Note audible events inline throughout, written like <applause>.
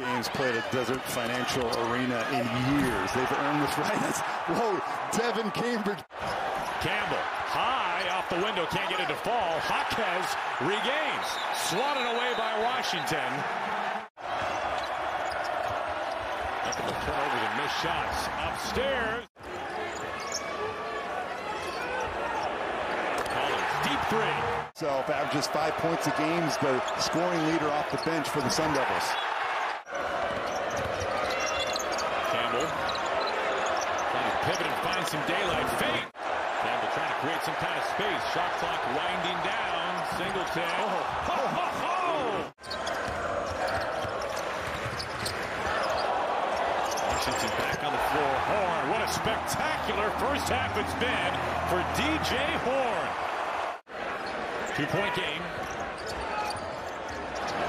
Games played at Desert Financial Arena in years. They've earned this right. <laughs> That's, whoa, Devan Cambridge. Campbell, high off the window, can't get it to fall. Jaquez regains. Swatted away by Washington. Nothing but turnovers and missed shots. Upstairs. Collins, deep three. Self averages five points a game, is the scoring leader off the bench for the Sun Devils. Campbell trying to pivot and find some daylight. Fake. Campbell trying to create some kind of space. Shot clock winding down. Singleton. Oh, ho, ho, ho! Washington back on the floor. Horne. What a spectacular first half it's been for DJ Horne. Two-point game.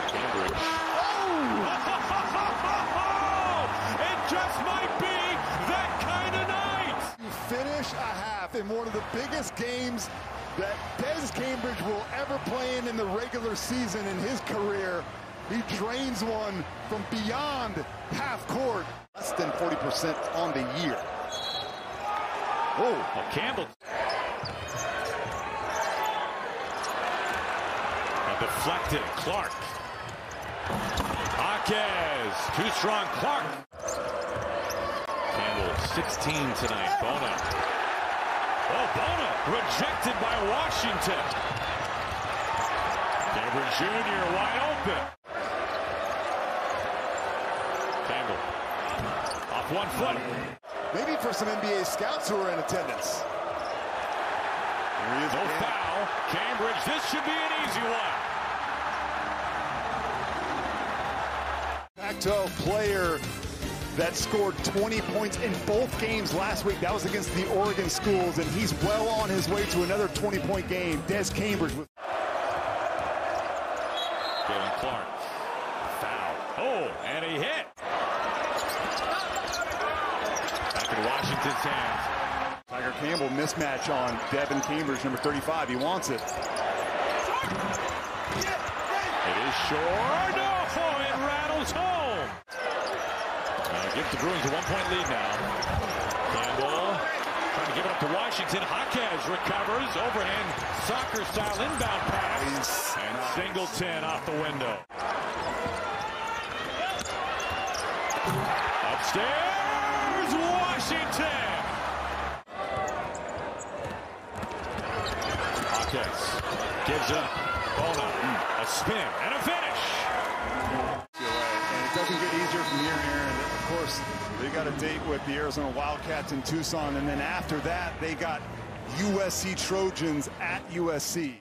Cambridge. Finish a half in one of the biggest games that Des Cambridge will ever play in in the regular season in his career. He drains one from beyond half court. Less than 40% on the year. Oh, well, Campbell. A deflected Clark. Jaquez. Too strong Clark. Campbell 16 tonight. Bona. Oh, Bona rejected by Washington. Cambridge Jr. wide open. Campbell off one foot. Maybe for some NBA scouts who are in attendance. There he is No foul. Cambridge, this should be an easy one. Pac-12 player that scored 20 points in both games last week. That was against the Oregon schools, and he's well on his way to another 20-point game. Des Cambridge with Jaylen Clark. Foul. Oh, and he hit. Back in Washington's hands. Tyger Campbell mismatch on Devan Cambridge, number 35. He wants it. It is short. Oh, no, it rattles home. Uh, give the Bruins a one-point lead now. Campbell trying to give it up to Washington. Jaquez recovers. Overhand soccer-style inbound pass. And Singleton off the window. Upstairs, Washington. Jaquez gives it up. Bona, a spin and a finish. And it doesn't get easier from here, Aaron. Of course, they got a date with the Arizona Wildcats in Tucson, and then after that, they got USC Trojans at USC.